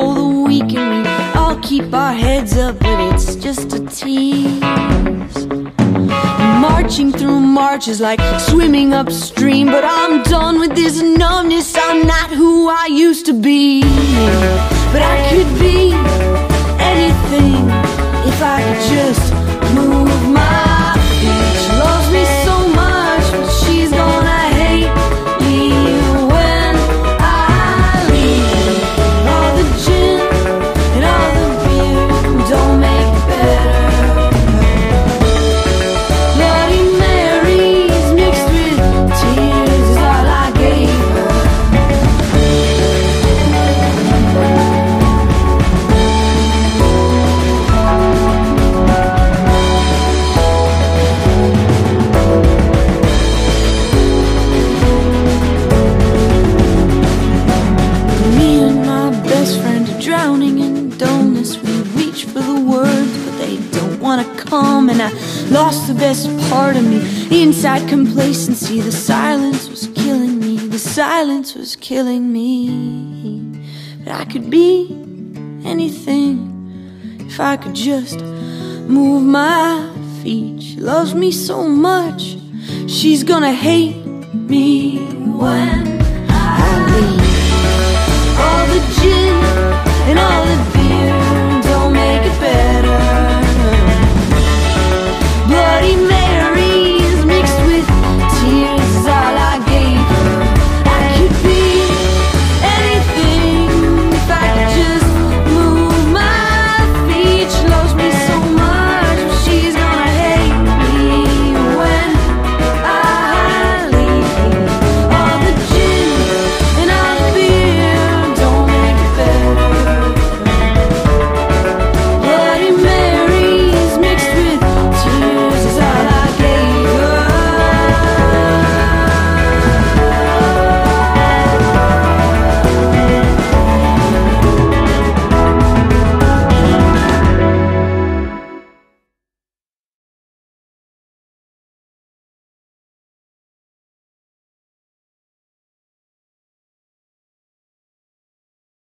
know the weak and me. I'll keep our heads up, but it's just a tease. Marching through marches like swimming upstream But I'm done with this numbness, I'm not who I used to be. But I could be wanna come. And I lost the best part of me. Inside complacency, the silence was killing me. The silence was killing me. But I could be anything if I could just move my feet. She loves me so much, she's gonna hate me when I leave all the gin and all the